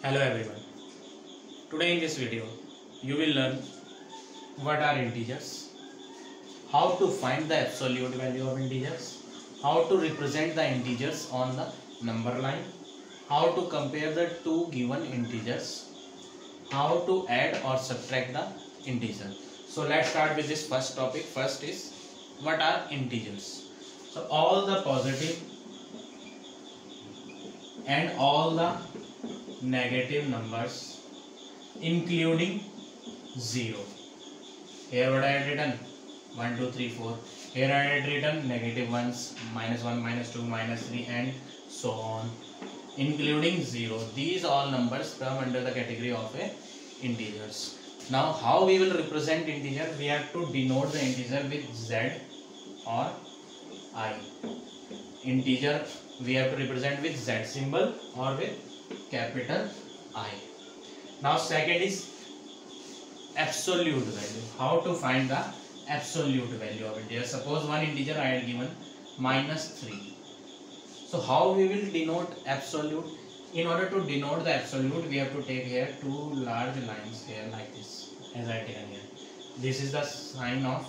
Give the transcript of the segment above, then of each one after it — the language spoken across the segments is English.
Hello everyone. Today in this video you will learn what are integers, how to find the absolute value of integers, how to represent the integers on the number line, how to compare the two given integers, how to add or subtract the integer. So let's start with this first topic. First is what are integers. So all the positive and all the negative numbers including 0 here what I had written 1 2 3 4 here I had written negative ones minus 1 minus 2 minus 3 and so on including 0 these all numbers come under the category of a integers now how we will represent integer we have to denote the integer with z or i integer we have to represent with z symbol or with capital I. Now second is absolute value. How to find the absolute value of integer. Suppose one integer I had given minus 3. So how we will denote absolute? In order to denote the absolute we have to take here two large lines here like this as I taken here. This is the sign of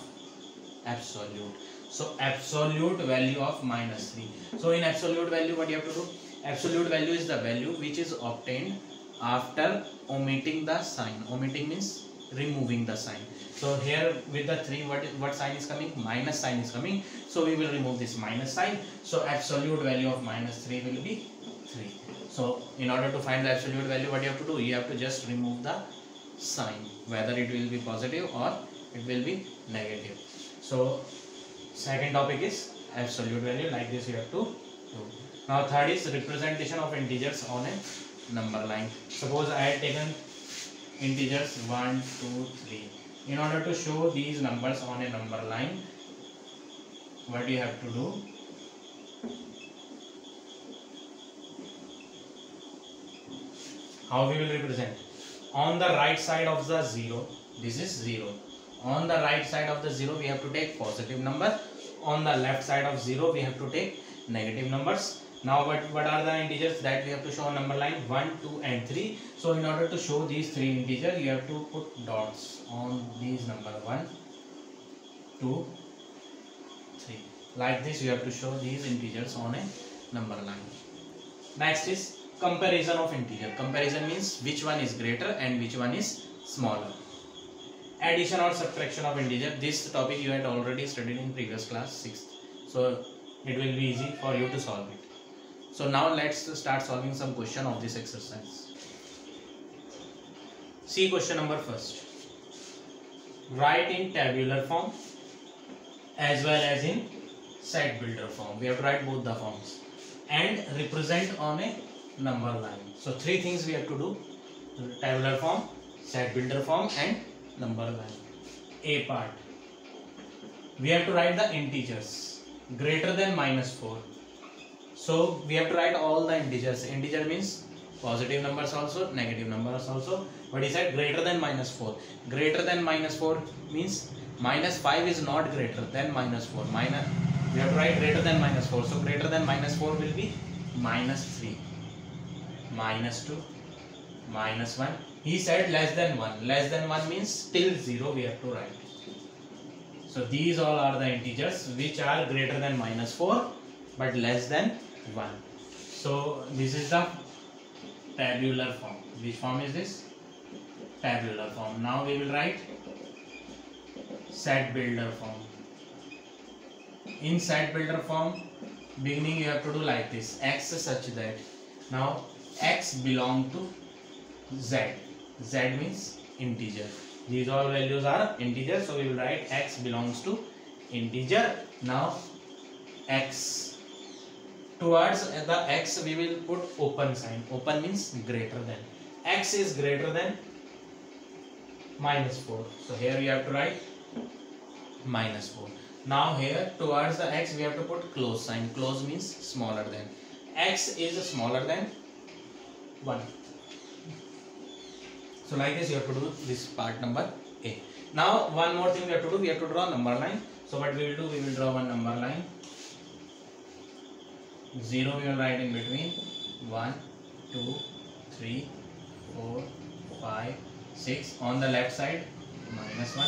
absolute. So absolute value of minus 3. So in absolute value what you have to do? Absolute value is the value which is obtained after omitting the sign. Omitting means removing the sign. So here with the 3 what, what sign is coming? Minus sign is coming. So we will remove this minus sign. So absolute value of minus 3 will be 3. So in order to find the absolute value what you have to do? You have to just remove the sign whether it will be positive or it will be negative. So second topic is absolute value like this you have to do. Now third is representation of integers on a number line. Suppose I had taken integers 1, 2, 3. In order to show these numbers on a number line, what do you have to do? How we will represent? On the right side of the 0, this is 0. On the right side of the 0, we have to take positive number. On the left side of 0, we have to take negative numbers now what, what are the integers that we have to show on number line? 1 2 and 3 so in order to show these three integers you have to put dots on these number 1 2 3 like this you have to show these integers on a number line. Next is comparison of integer. Comparison means which one is greater and which one is smaller. Addition or subtraction of integer. This topic you had already studied in previous class 6th so it will be easy for you to solve it so now let's start solving some question of this exercise. See question number first. Write in tabular form as well as in set builder form. We have to write both the forms and represent on a number line. So three things we have to do. Tabular form, set builder form and number line. A part. We have to write the integers greater than minus 4 so we have to write all the integers. Integer means positive numbers also, negative numbers also. But he said greater than minus 4. Greater than minus 4 means minus 5 is not greater than minus 4. Minus, we have to write greater than minus 4. So greater than minus 4 will be minus 3, minus 2, minus 1. He said less than 1. Less than 1 means till 0 we have to write. So these all are the integers which are greater than minus 4 but less than 1 so this is the tabular form. Which form is this? Tabular form. Now we will write set builder form. In set builder form beginning you have to do like this. X such that now x belong to z. Z means integer. These all values are integer so we will write x belongs to integer. Now x towards uh, the x we will put open sign. Open means greater than. X is greater than minus 4 so here we have to write minus 4 now here towards the x we have to put close sign. Close means smaller than. X is smaller than 1 so like this you have to do this part number a. Now one more thing we have to do. We have to draw a number line. So what we will do? We will draw one number line 0 we write in between 1 2 3 4 5 6 on the left side minus 1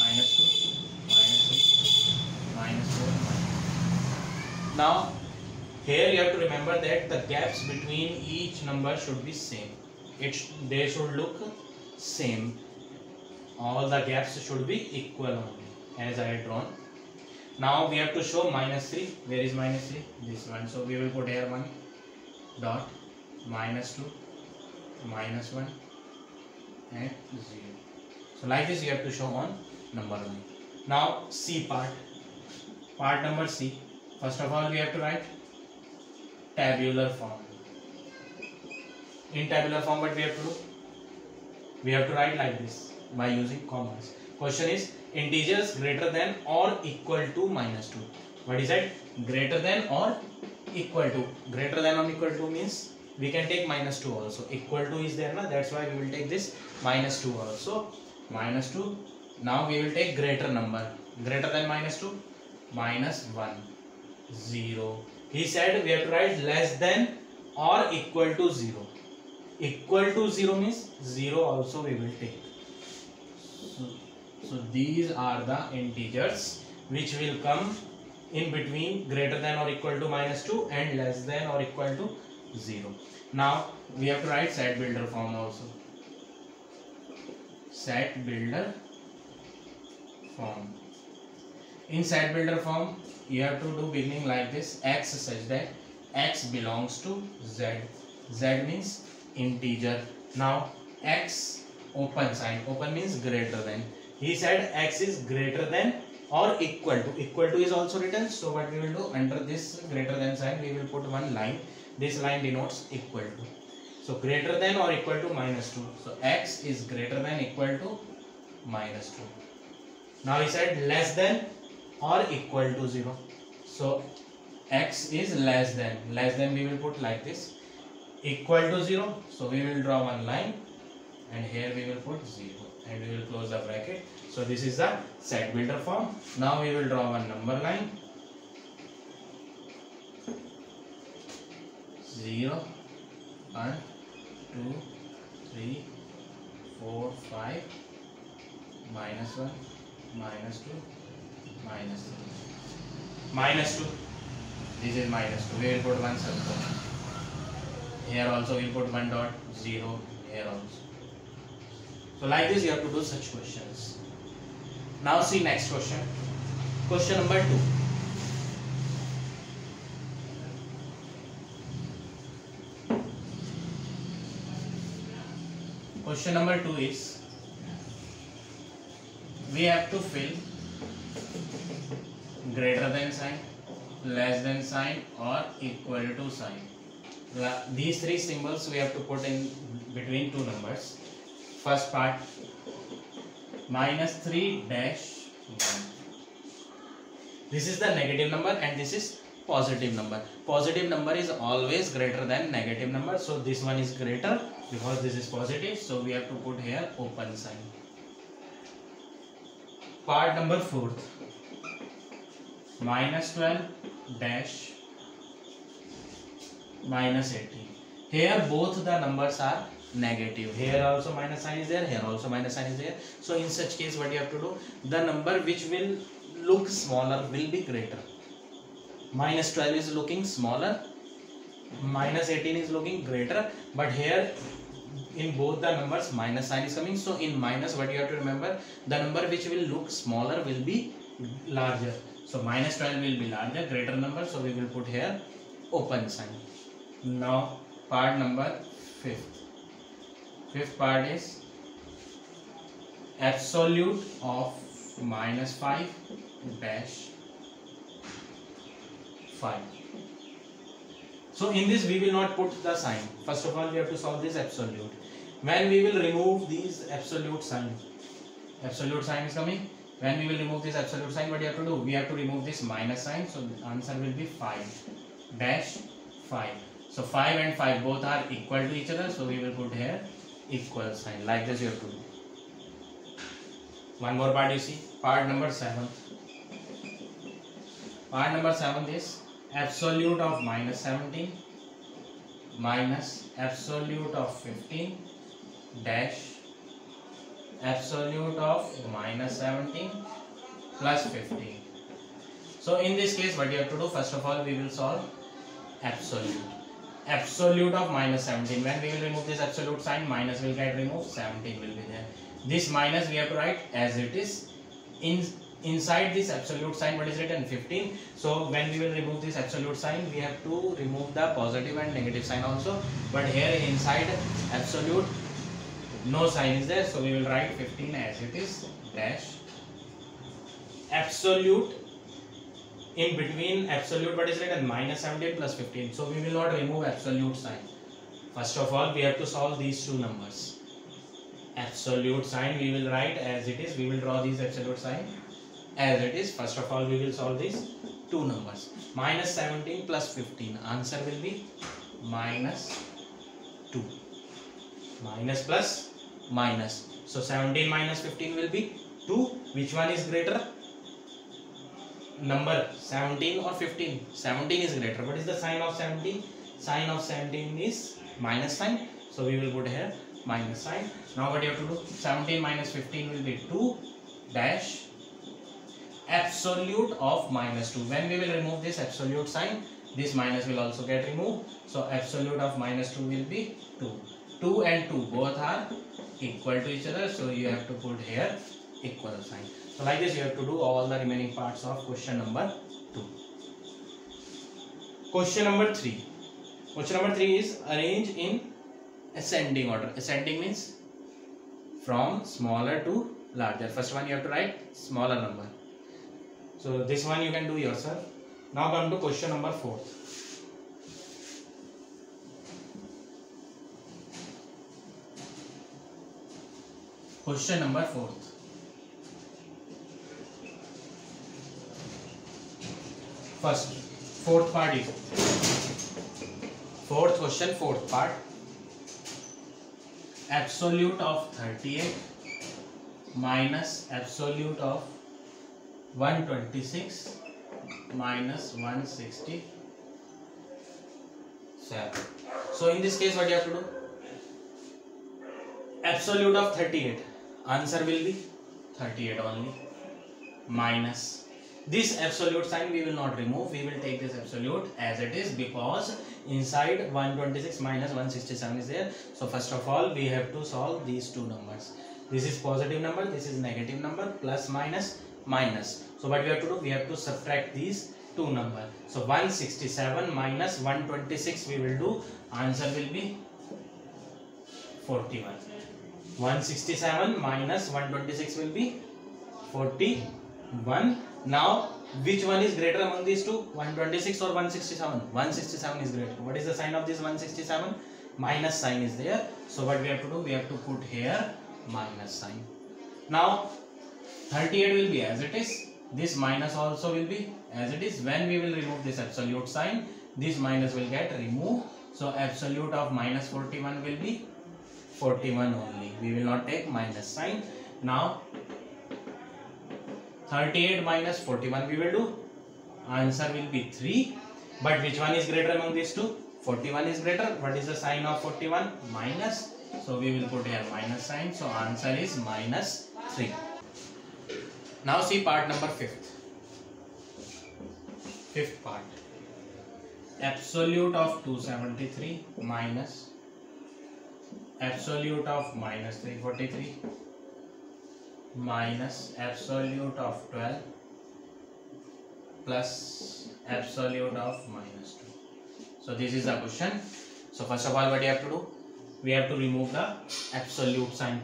minus 2 minus 3 minus 4 minus now here you have to remember that the gaps between each number should be same. It they should look same. All the gaps should be equal only as I had drawn now we have to show minus 3 where is minus 3 this one. So we will put here 1 dot minus 2 minus 1 and 0 so like this you have to show on number 1 now c part. Part number c. First of all we have to write tabular form. In tabular form what we have to do? We have to write like this by using commas. Question is integers greater than or equal to minus 2 what is that? Greater than or equal to. Greater than or equal to means we can take minus 2 also. Equal to is there na? That's why we will take this minus 2 also. Minus 2 now we will take greater number. Greater than minus 2 minus 1 0 he said we have to write less than or equal to 0 equal to 0 means 0 also we will take so these are the integers which will come in between greater than or equal to minus 2 and less than or equal to 0 now we have to write set builder form also. Set builder form. In set builder form you have to do beginning like this. X such that x belongs to z. Z means integer. Now x open sign. Open means greater than he said x is greater than or equal to equal to is also written. So what we will do? Under this greater than sign. We will put one line. This line denotes equal to. So greater than or equal to minus 2 so x is greater than equal to minus 2 now he said less than or equal to 0 so x is less than. Less than we will put like this. Equal to 0 so we will draw one line and here we will put 0 and we will close the bracket. So this is the set builder form. Now we will draw one number line. 0 1 2 3 4 5 minus 1 minus 2 minus 3 minus 2 this is minus 2 we will put one circle here also we will put one dot 0 here also so like this you have to do such questions. Now see next question. Question number 2 question number 2 is we have to fill greater than sign less than sign or equal to sign. These three symbols we have to put in between two numbers first part. Minus 3 dash 1 this is the negative number and this is positive number. Positive number is always greater than negative number. So this one is greater because this is positive. So we have to put here open sign. Part number 4 minus 12 dash minus 18 here both the numbers are negative here also minus sign is there here also minus sign is there so in such case what you have to do the number which will look smaller will be greater minus 12 is looking smaller minus 18 is looking greater but here in both the numbers minus sign is coming so in minus what you have to remember the number which will look smaller will be larger so minus 12 will be larger greater number so we will put here open sign now part number fifth fifth part is absolute of minus 5 dash 5 so in this we will not put the sign. First of all we have to solve this absolute. When we will remove these absolute sign absolute sign is coming. When we will remove this absolute sign what you have to do? We have to remove this minus sign. So the answer will be 5 dash 5 so 5 and 5 both are equal to each other. So we will put here equal sign. Like this you have to do. One more part you see. Part number 7 part number 7 is absolute of minus 17 minus absolute of 15 dash absolute of minus 17 plus 15 so in this case what you have to do first of all we will solve absolute absolute of minus 17 when we will remove this absolute sign minus will get removed 17 will be there. This minus we have to write as it is. In inside this absolute sign what is written? 15 so when we will remove this absolute sign we have to remove the positive and negative sign also. But here inside absolute no sign is there. So we will write 15 as it is dash absolute in between absolute what is written minus 17 plus 15 so we will not remove absolute sign. First of all we have to solve these two numbers. Absolute sign we will write as it is. We will draw these absolute sign as it is. First of all we will solve these two numbers. Minus 17 plus 15 answer will be minus 2 minus plus minus. So 17 minus 15 will be 2 which one is greater number 17 or 15 17 is greater. What is the sign of 17 sign of 17 is minus sign. So we will put here minus sign. Now what you have to do? 17 minus 15 will be 2 dash absolute of minus 2 when we will remove this absolute sign this minus will also get removed. So absolute of minus 2 will be 2 2 and 2 both are equal to each other. So you have to put here equal sign so like this you have to do all the remaining parts of question number 2 question number 3 question number 3 is arrange in ascending order. Ascending means from smaller to larger. First one you have to write smaller number. So this one you can do yourself. Now come to question number 4 question number 4 first fourth part is fourth question fourth part. Absolute of 38 minus absolute of 126 minus 167 so in this case what you have to do? Absolute of 38 answer will be 38 only minus this absolute sign we will not remove. We will take this absolute as it is because inside 126 minus 167 is there. So first of all we have to solve these two numbers. This is positive number this is negative number plus minus minus. So what we have to do? We have to subtract these two number. So 167 minus 126 we will do. Answer will be 41 167 minus 126 will be 41 now which one is greater among these two? 126 or 167 167 is greater. What is the sign of this 167 minus sign is there. So what we have to do? We have to put here minus sign. Now 38 will be as it is. This minus also will be as it is. When we will remove this absolute sign this minus will get removed. So absolute of minus 41 will be 41 only. We will not take minus sign. Now 38 minus 41 we will do. Answer will be 3 but which one is greater among these two? 41 is greater. What is the sign of 41 minus. So we will put here minus sign. So answer is minus 3 now see part number 5th fifth part. Absolute of 273 minus. Absolute of minus 343 minus absolute of 12 plus absolute of minus 2 so this is the question. So first of all what you have to do? We have to remove the absolute sign.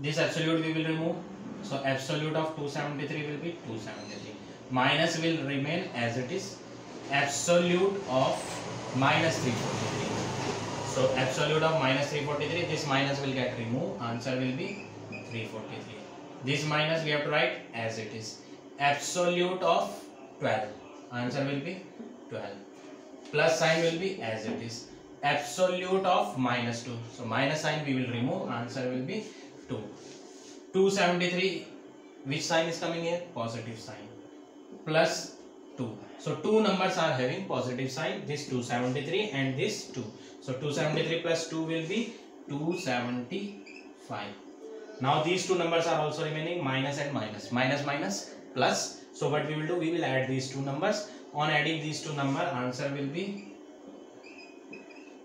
This absolute we will remove. So absolute of 273 will be 273 minus will remain as it is. Absolute of minus 343 so absolute of minus 343 this minus will get removed. Answer will be 343 this minus we have to write as it is. Absolute of 12 answer will be 12 plus sign will be as it is. Absolute of minus 2 so minus sign we will remove. Answer will be 2 273 which sign is coming here? Positive sign. Plus 2 so two numbers are having positive sign. This 273 and this 2 so 273 plus 2 will be 278 5 now these two numbers are also remaining minus and minus. Minus minus plus. So what we will do we will add these two numbers. On adding these two number answer will be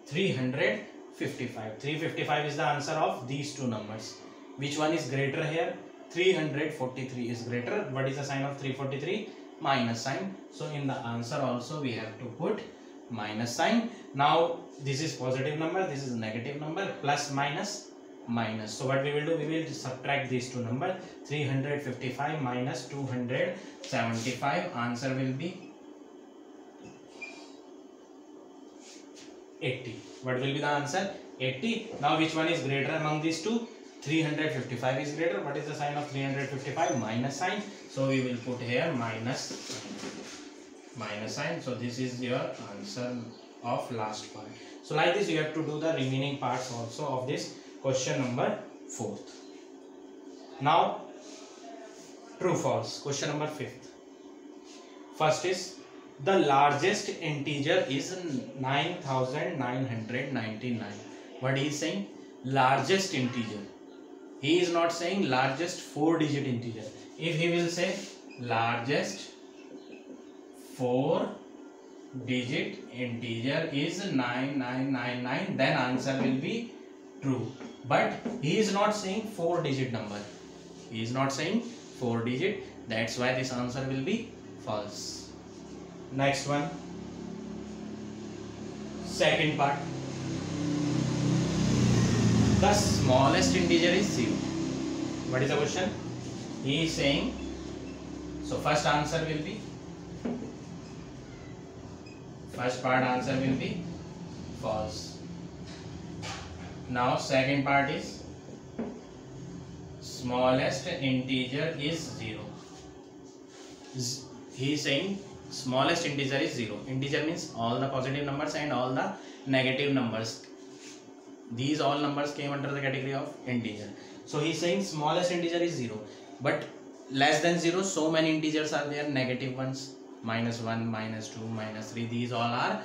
355 355 is the answer of these two numbers. Which one is greater here? 343 is greater. What is the sign of 343 minus sign. So in the answer also we have to put minus sign. Now this is positive number this is negative number. Plus minus minus. So what we will do? We will subtract these two number 355 minus 275 answer will be 80 what will be the answer? 80 now which one is greater among these two? 355 is greater. What is the sign of 355 minus sign. So we will put here minus minus sign. So this is your answer of last part. So like this you have to do the remaining parts also of this question number fourth now true false question number fifth first is the largest integer is 9999 what he is saying largest integer he is not saying largest four digit integer if he will say largest four digit integer is 9999 then answer will be true. But he is not saying four digit number. He is not saying four digit. That's why this answer will be false. Next one. Second part. The smallest integer is 0 what is the question? He is saying so first answer will be first part answer will be false now second part is smallest integer is 0 he is saying smallest integer is 0 integer means all the positive numbers and all the negative numbers. These all numbers came under the category of integer. So he is saying smallest integer is 0 but less than 0 so many integers are there negative ones minus 1 minus 2 minus 3 these all are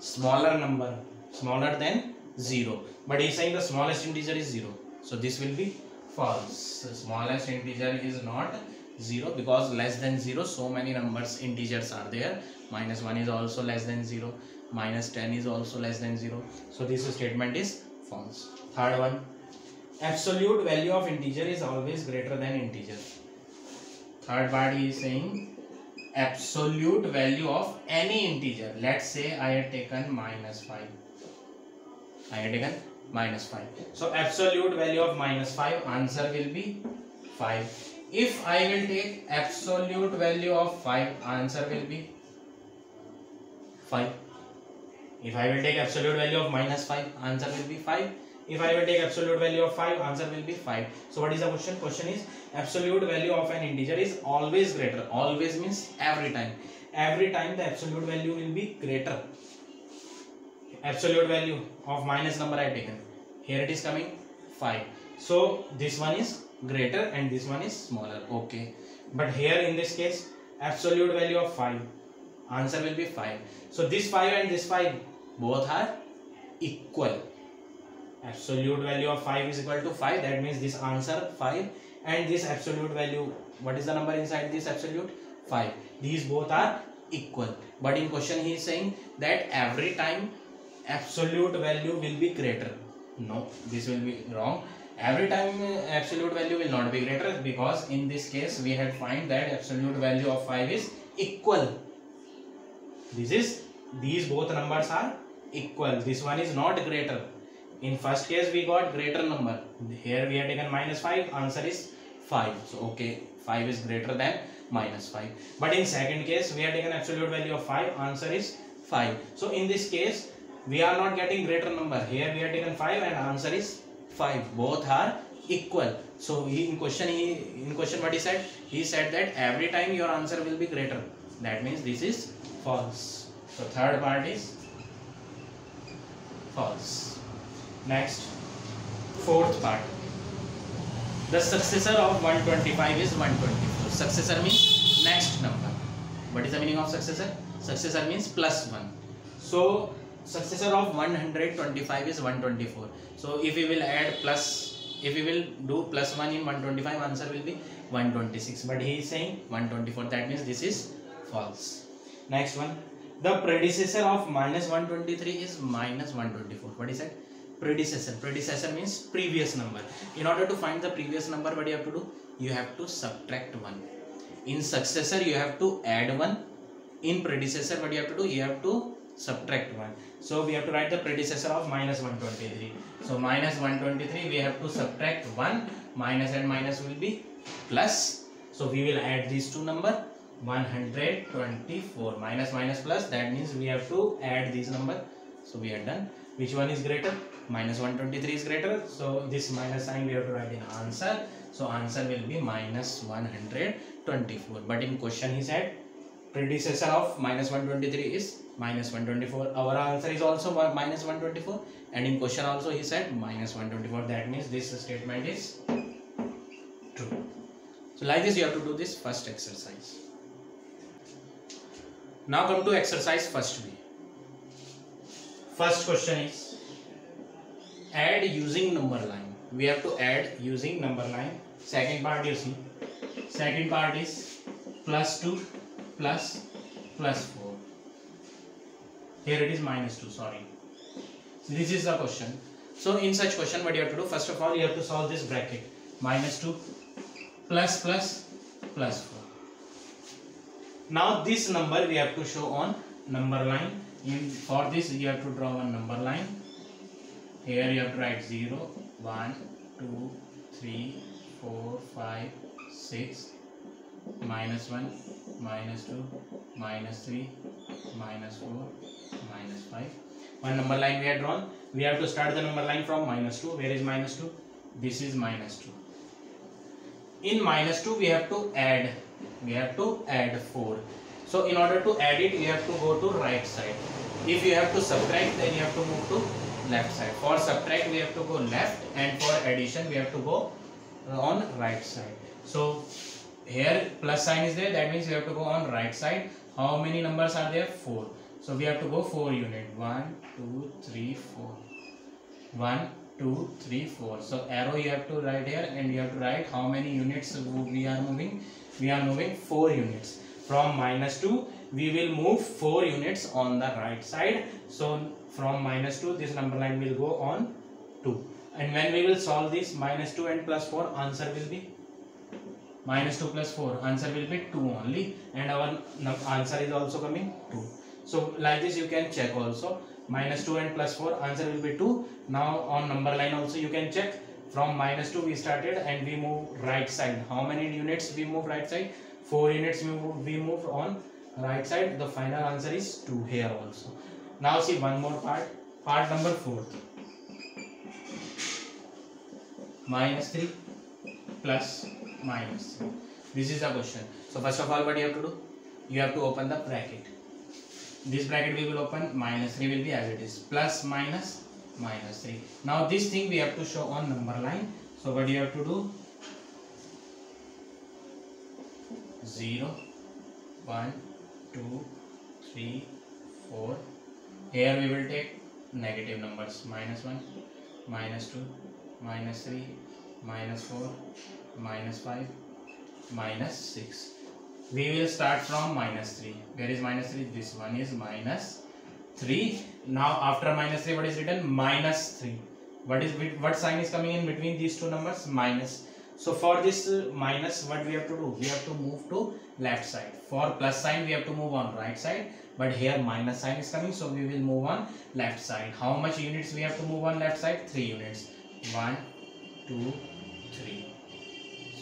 smaller number smaller than 0 but he is saying the smallest integer is 0 so this will be false. Smallest integer is not 0 because less than 0 so many numbers integers are there. Minus 1 is also less than 0 minus 10 is also less than 0 so this statement is false. Third one. Absolute value of integer is always greater than integer. Third part is saying absolute value of any integer. Let's say i had taken minus 5 i had taken minus 5 so absolute value of minus 5 answer will be 5 if i will take absolute value of 5 answer will be 5 if I will take absolute value of minus 5, answer will be 5. If I will take absolute value of 5, answer will be 5. So what is the question? Question is absolute value of an integer is always greater. Always means every time. Every time the absolute value will be greater. Absolute value of minus number I have taken. Here it is coming 5. So this one is greater and this one is smaller. Okay. But here in this case absolute value of 5. Answer will be 5. So this 5 and this 5 both are equal absolute value of 5 is equal to 5 that means this answer 5 and this absolute value what is the number inside this absolute 5 these both are equal but in question he is saying that every time absolute value will be greater. No this will be wrong. Every time uh, absolute value will not be greater because in this case we had find that absolute value of 5 is equal. This is these both numbers are equal. This one is not greater. In first case we got greater number. Here we have taken minus 5 answer is 5 so okay 5 is greater than minus 5 but in second case we have taken absolute value of 5 answer is 5 so in this case we are not getting greater number here we have taken 5 and answer is 5 both are equal so he, in question he in question what he said he said that every time your answer will be greater that means this is false so third part is false. Next, fourth part. The successor of 125 is 124. Successor means next number. What is the meaning of successor? Successor means plus 1. So, successor of 125 is 124. So, if we will add plus if we will do plus 1 in 125 answer will be 126 but he is saying 124 that means this is false. Next one. The predecessor of minus 123 is minus 124 what is that? Predecessor. Predecessor means previous number. In order to find the previous number what you have to do? You have to subtract 1 in successor you have to add 1 in predecessor what you have to do? You have to subtract 1 so we have to write the predecessor of minus 123 so minus 123 we have to subtract 1 minus and minus will be plus. So we will add these two number 124 minus minus plus that means we have to add these number. So we are done. Which one is greater? Minus 123 is greater. So this minus sign we have to write in answer. So answer will be minus 124 but in question he said predecessor of minus 123 is minus 124 our answer is also minus 124 and in question also he said minus 124 that means this statement is true. So like this you have to do this first exercise. Now come to exercise first b. First question is add using number line. We have to add using number line. Second part you see second part is plus 2 plus plus 4 here it is minus 2 sorry. So this is the question. So in such question what you have to do first of all you have to solve this bracket. Minus 2 plus plus plus 4 now this number we have to show on number line. In for this you have to draw one number line. Here you have to write 0 1 2 3 4 5 6 minus 1 minus 2 minus 3 minus 4 minus 5 one number line we have drawn. We have to start the number line from minus 2 where is minus 2 this is minus 2 in minus 2 we have to add we have to add 4 so in order to add it you have to go to right side. If you have to subtract then you have to move to left side. For subtract we have to go left. And for addition we have to go on right side. So here plus sign is there. That means you have to go on right side. How many numbers are there? 4 so we have to go 4 unit. 1 2 3 4 1 2 3 4 so arrow you have to write here and you have to write how many units we are moving. We are moving 4 units. From minus 2 we will move 4 units on the right side. So from minus 2 this number line will go on 2 and when we will solve this minus 2 and plus 4 answer will be minus 2 plus 4 answer will be 2 only. And our answer is also coming 2 so like this you can check also. Minus 2 and plus 4 answer will be 2 now on number line also you can check. From minus 2 we started and we move right side. How many units we move right side? 4 units we move, we move on right side. The final answer is 2 here also. Now see one more part. Part number 4 minus 3 plus minus 3 this is the question. So first of all what you have to do? You have to open the bracket this bracket we will open minus 3 will be as it is. Plus minus minus 3 now this thing we have to show on number line. So what you have to do? 0 1 2 3 4 here we will take negative numbers. Minus 1 minus 2 minus 3 minus 4 minus 5 minus 6 we will start from minus 3 where is minus 3 this one is minus 3 now after minus 3 what is written? Minus 3 what is what sign is coming in between these two numbers? Minus. So for this uh, minus what we have to do? We have to move to left side. For plus sign we have to move on right side. But here minus sign is coming so we will move on left side. How much units we have to move on left side? 3 units. 1 2 3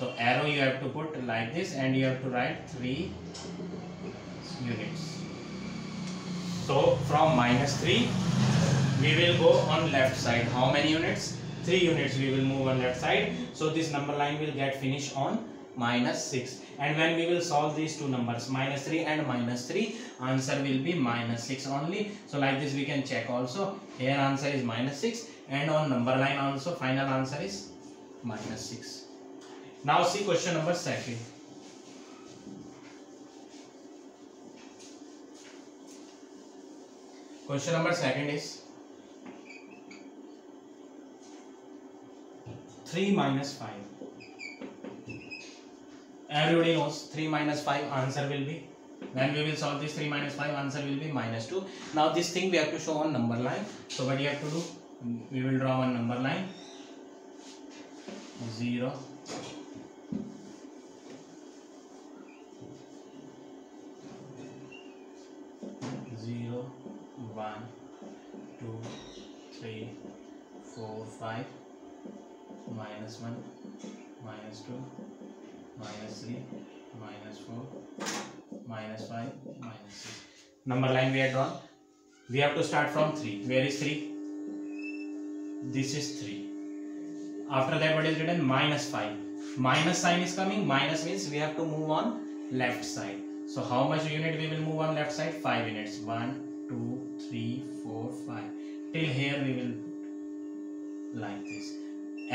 so arrow you have to put like this and you have to write 3 units. So from minus 3 we will go on left side. How many units? 3 units we will move on left side. So this number line will get finished on minus 6 and when we will solve these two numbers minus 3 and minus 3 answer will be minus 6 only. So like this we can check also. Here answer is minus 6 and on number line also final answer is minus 6 now see question number second question number second is 3 minus 5. Everybody knows 3 minus 5 answer will be. When we will solve this 3 minus 5 answer will be minus 2. Now this thing we have to show on number line. So what you have to do? We will draw one number line. 0 0 1 minus 2 minus 3 minus 4 minus 5 minus 6 number line we have drawn. We have to start from 3 where is 3 this is 3 after that what is written? Minus 5 minus sign is coming. Minus means we have to move on left side. So how much unit we will move on left side? 5 units. 1 2 3 4 5 till here we will like this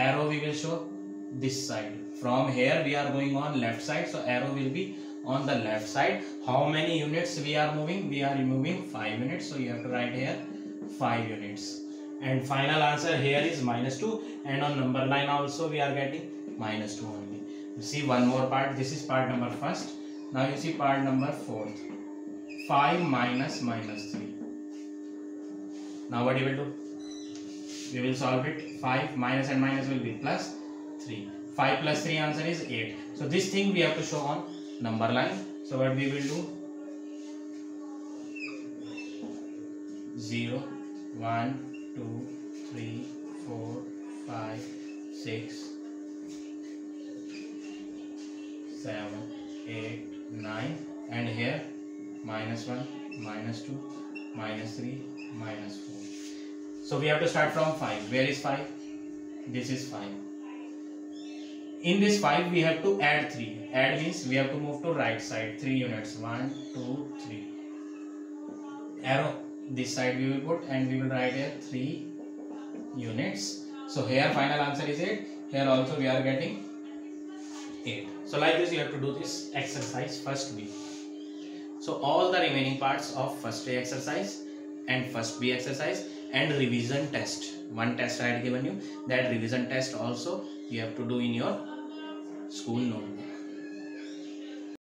arrow we will show this side. From here we are going on left side. So arrow will be on the left side. How many units we are moving? We are moving 5 units. So you have to write here 5 units. And final answer here is minus 2 and on number line also we are getting minus 2 only. You see one more part. This is part number first. Now you see part number fourth. 5 minus minus 3 now what you will do? We will solve it 5 minus and minus will be plus 3 5 plus 3 answer is 8 so this thing we have to show on number line. So what we will do? 0 1 2 3 4 5 6 7 8 9 and here minus 1 minus 2 minus 3 minus 4 so we have to start from 5 where is 5 this is 5 in this 5 we have to add 3 add means we have to move to right side. 3 units. 1 2 3 arrow. This side we will put and we will write here 3 units. So here final answer is 8 here also we are getting 8 so like this you have to do this exercise first B. So all the remaining parts of first A exercise and first B exercise and revision test. One test I had given you that revision test also you have to do in your school notebook